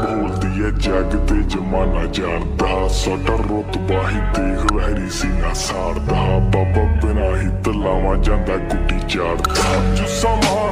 ਬੋਲਦੀ ਏ ਜੱਗ ਤੇ ਜਮਾਨਾ ਜਾਣਦਾ। ਸਾਡਾ ਰੁਤਬਾ ਹੀ ਦੇਖ ਵਹਿਰੀ ਸੀਨਾ ਸਾੜਦਾ ਬਾਬਾ ਬਿਨਾ ਹੀ ਤਲਾਵਾ ਜਾਂਦਾ, ਗੁੱਡੀ ਚਾੜਦਾ। ਜੁਸਾ